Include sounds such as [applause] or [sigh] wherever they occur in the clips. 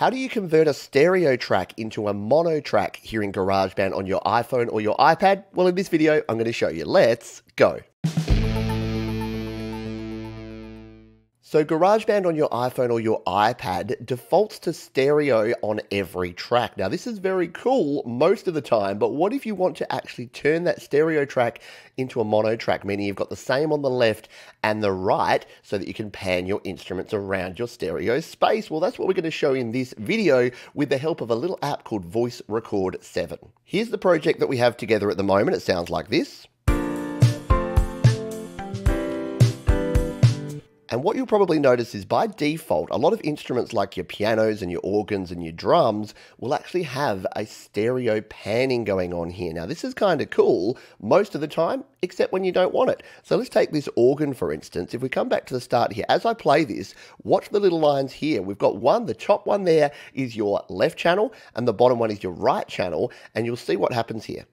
How do you convert a stereo track into a mono track here in GarageBand on your iPhone or your iPad? Well, in this video, I'm going to show you. Let's go. So GarageBand on your iPhone or your iPad defaults to stereo on every track. Now this is very cool most of the time, but what if you want to actually turn that stereo track into a mono track, meaning you've got the same on the left and the right so that you can pan your instruments around your stereo space? Well, that's what we're going to show in this video with the help of a little app called Voice Record 7. Here's the project that we have together at the moment. It sounds like this. And what you'll probably notice is by default, a lot of instruments like your pianos and your organs and your drums will actually have a stereo panning going on here. Now, this is kind of cool most of the time, except when you don't want it. So let's take this organ, for instance. If we come back to the start here, as I play this, watch the little lines here. We've got one, the top one there is your left channel, and the bottom one is your right channel, and you'll see what happens here.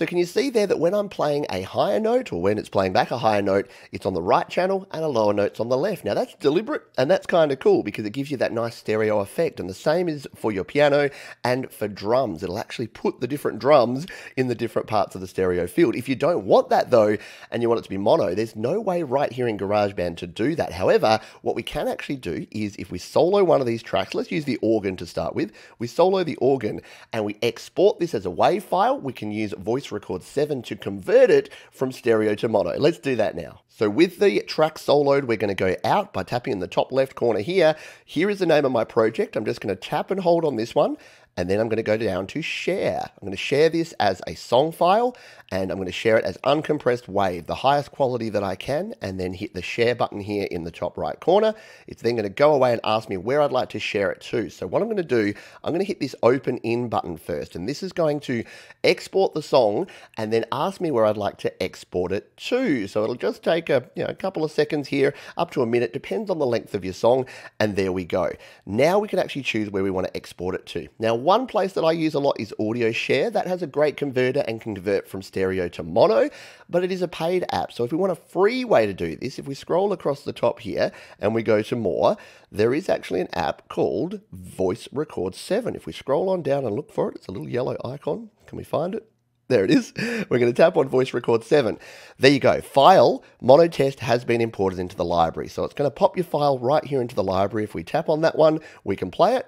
So can you see there that when I'm playing a higher note or when it's playing back a higher note, it's on the right channel and a lower note's on the left. Now that's deliberate and that's kind of cool because it gives you that nice stereo effect. And the same is for your piano and for drums. It'll actually put the different drums in the different parts of the stereo field. If you don't want that though, and you want it to be mono, there's no way right here in GarageBand to do that. However, what we can actually do is if we solo one of these tracks, let's use the organ to start with. We solo the organ and we export this as a WAV file. We can use voice Record 7 to convert it from stereo to mono. Let's do that now. So with the track soloed, we're going to go out by tapping in the top left corner here. Here is the name of my project. I'm just going to tap and hold on this one and then I'm going to go down to share. I'm going to share this as a song file and I'm going to share it as uncompressed wave, the highest quality that I can, and then hit the share button here in the top right corner. It's then going to go away and ask me where I'd like to share it to. So what I'm going to do, I'm going to hit this open in button first, and this is going to export the song and then ask me where I'd like to export it to. So it'll just take a, you know, a couple of seconds here, up to a minute, depends on the length of your song, and there we go. Now we can actually choose where we want to export it to. Now, one place that I use a lot is AudioShare. That has a great converter and can convert from stereo to mono, but it is a paid app. So if we want a free way to do this, if we scroll across the top here and we go to more, there is actually an app called Voice Record 7. If we scroll on down and look for it, it's a little yellow icon. Can we find it? There it is. [laughs] We're going to tap on Voice Record 7. There you go. File mono test has been imported into the library. So it's going to pop your file right here into the library. If we tap on that one, we can play it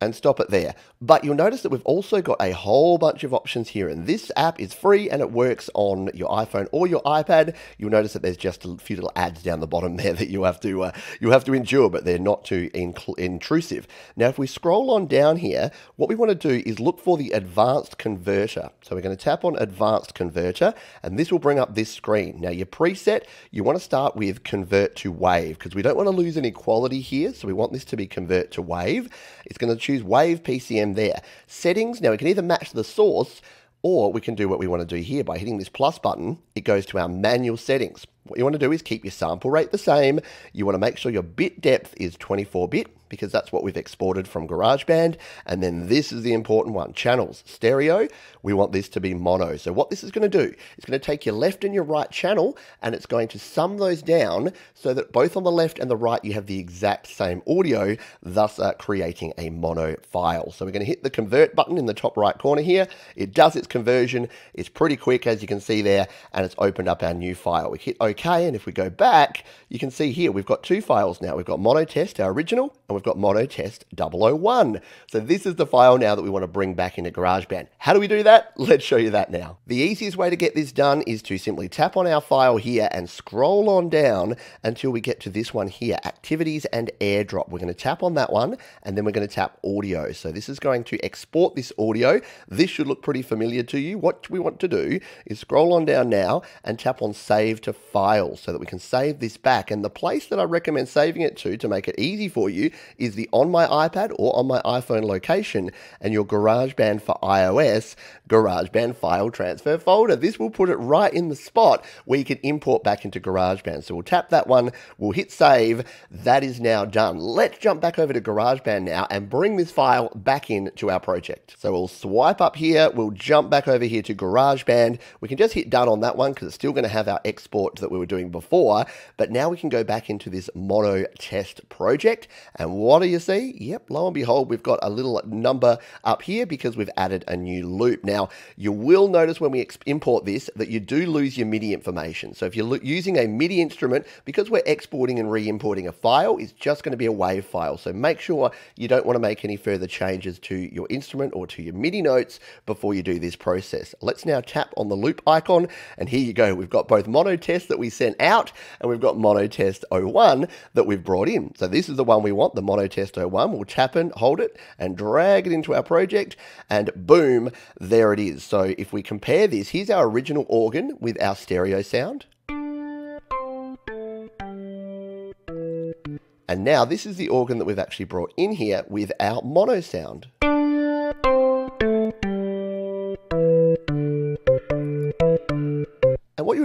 and stop it there. But you'll notice that we've also got a whole bunch of options here, and this app is free and it works on your iPhone or your iPad. You'll notice that there's just a few little ads down the bottom [laughs] there that you have to uh, you have to endure, but they're not too intrusive. Now, if we scroll on down here, what we want to do is look for the advanced converter. So we're going to tap on advanced converter, and this will bring up this screen. Now, your preset, you want to start with convert to wave because we don't want to lose any quality here, so we want this to be convert to wave. It's going to choose Wave PCM there. Settings, now we can either match the source or we can do what we want to do here by hitting this plus button. It goes to our manual settings. What you want to do is keep your sample rate the same. You want to make sure your bit depth is 24 bit because that's what we've exported from GarageBand. And then this is the important one, channels. Stereo, we want this to be mono. So what this is going to do, it's going to take your left and your right channel and it's going to sum those down so that both on the left and the right you have the exact same audio, thus uh, creating a mono file. So we're going to hit the convert button in the top right corner here. It does its conversion. It's pretty quick as you can see there and it's opened up our new file. We hit OK OK. And if we go back, you can see here we've got two files now. We've got mono test, our original, and we've got monotest 001. So this is the file now that we want to bring back into GarageBand. How do we do that? [laughs] Let's show you that now. The easiest way to get this done is to simply tap on our file here and scroll on down until we get to this one here, Activities and AirDrop. We're going to tap on that one and then we're going to tap Audio. So this is going to export this audio. This should look pretty familiar to you. What we want to do is scroll on down now and tap on Save to File so that we can save this back. And the place that I recommend saving it to to make it easy for you is the on my iPad or on my iPhone location and your GarageBand for iOS GarageBand file transfer folder. This will put it right in the spot where you can import back into GarageBand. So we'll tap that one, we'll hit save. That is now done. Let's jump back over to GarageBand now and bring this file back into our project. So we'll swipe up here, we'll jump back over here to GarageBand. We can just hit done on that one because it's still going to have our export that we were doing before. But now we can go back into this mono test project. And what do you see? Yep, lo and behold, we've got a little number up here because we've added a new loop. Now, you will notice when we import this that you do lose your MIDI information. So if you're using a MIDI instrument, because we're exporting and re-importing a file, it's just going to be a WAV file. So make sure you don't want to make any further changes to your instrument or to your MIDI notes before you do this process. Let's now tap on the loop icon, and here you go. We've got both mono test that we sent out, and we've got mono test 01 that we've brought in. So this is the one we want, the mono test 01. We'll tap and hold it and drag it into our project, and boom, there it is. So if we compare this, here's our original organ with our stereo sound. And now this is the organ that we've actually brought in here with our mono sound.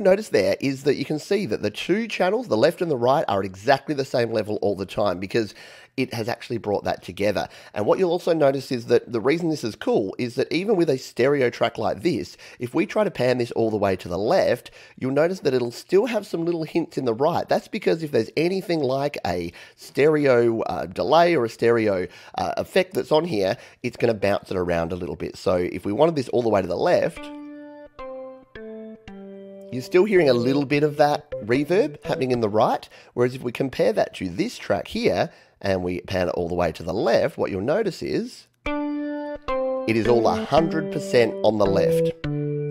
Notice there is that you can see that the two channels, the left and the right, are at exactly the same level all the time because it has actually brought that together. And what you'll also notice is that the reason this is cool is that even with a stereo track like this, if we try to pan this all the way to the left, you'll notice that it'll still have some little hints in the right. That's because if there's anything like a stereo uh, delay or a stereo uh, effect that's on here, it's going to bounce it around a little bit. So if we wanted this all the way to the left, you're still hearing a little bit of that reverb happening in the right, whereas if we compare that to this track here, and we pan it all the way to the left, what you'll notice is it is all 100% on the left,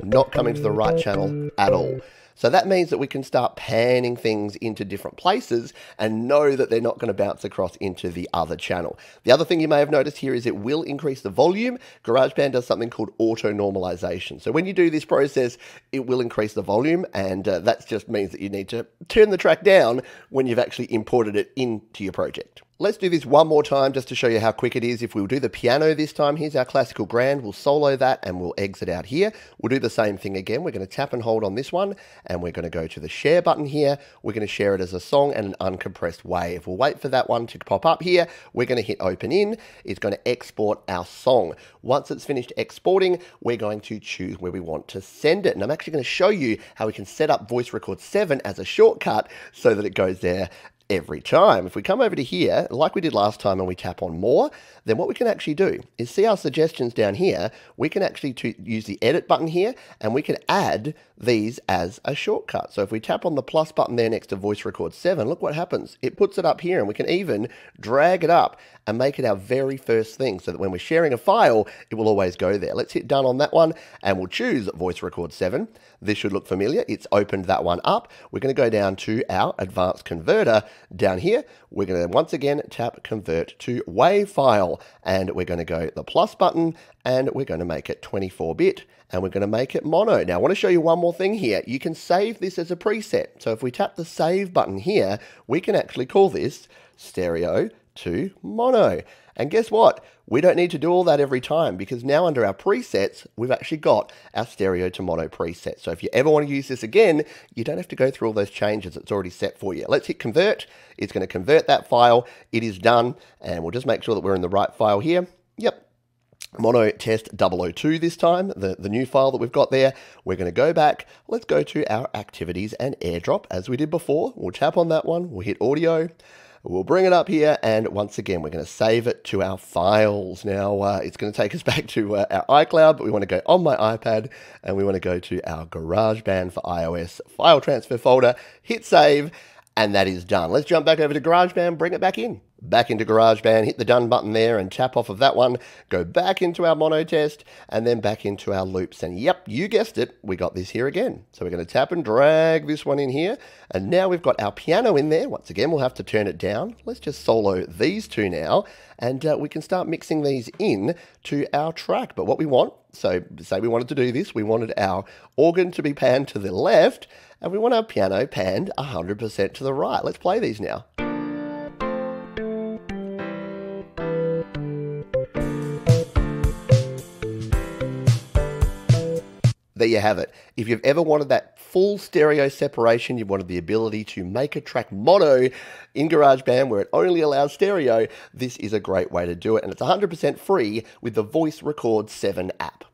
not coming to the right channel at all. So that means that we can start panning things into different places and know that they're not going to bounce across into the other channel. The other thing you may have noticed here is it will increase the volume. GarageBand does something called auto normalization. So when you do this process, it will increase the volume and uh, that just means that you need to turn the track down when you've actually imported it into your project. Let's do this one more time just to show you how quick it is. If we'll do the piano this time, here's our classical grand. We'll solo that and we'll exit out here. We'll do the same thing again. We're going to tap and hold on this one and we're going to go to the share button here. We're going to share it as a song and an uncompressed wave. We'll wait for that one to pop up here. We're going to hit open in. It's going to export our song. Once it's finished exporting, we're going to choose where we want to send it. And I'm actually going to show you how we can set up Voice Record 7 as a shortcut so that it goes there every time. If we come over to here, like we did last time and we tap on more, then what we can actually do is see our suggestions down here. We can actually use the edit button here and we can add these as a shortcut. So if we tap on the plus button there next to voice record 7, look what happens. It puts it up here and we can even drag it up and make it our very first thing so that when we're sharing a file, it will always go there. Let's hit done on that one and we'll choose voice record 7. This should look familiar. It's opened that one up. We're going to go down to our advanced converter down here. We're going to once again tap convert to WAV file and we're going to go the plus button and we're going to make it 24 bit and we're going to make it mono. Now I want to show you one more thing here. You can save this as a preset. So if we tap the save button here, we can actually call this stereo to mono. And guess what? We don't need to do all that every time because now under our presets, we've actually got our stereo to mono preset. So if you ever want to use this again, you don't have to go through all those changes. It's already set for you. Let's hit convert. It's going to convert that file. It is done. And we'll just make sure that we're in the right file here. Yep, mono test 002 this time, the, the new file that we've got there. We're going to go back. Let's go to our activities and airdrop as we did before. We'll tap on that one. We'll hit audio. We'll bring it up here, and once again, we're going to save it to our files. Now, uh, it's going to take us [laughs] back to uh, our iCloud, but we want to go on my iPad, and we want to go to our GarageBand for iOS file transfer folder, hit save, and that is done. Let's jump back over to GarageBand, bring it back in back into GarageBand, hit the done button there and tap off of that one, go back into our mono test and then back into our loops. And yep, you guessed it, we got this here again. So we're going to tap and drag this one in here. And now we've got our piano in there. Once again, we'll have to turn it down. Let's just solo these two now and uh, we can start mixing these in to our track. But what we want, so say we wanted to do this, we wanted our organ to be panned to the left and we want our piano panned 100% to the right. Let's play these now. There you have it. If you've ever wanted that full stereo separation, you've wanted the ability to make a track mono in GarageBand where it only allows stereo, this is a great way to do it. And it's 100% free with the Voice Record 7 app.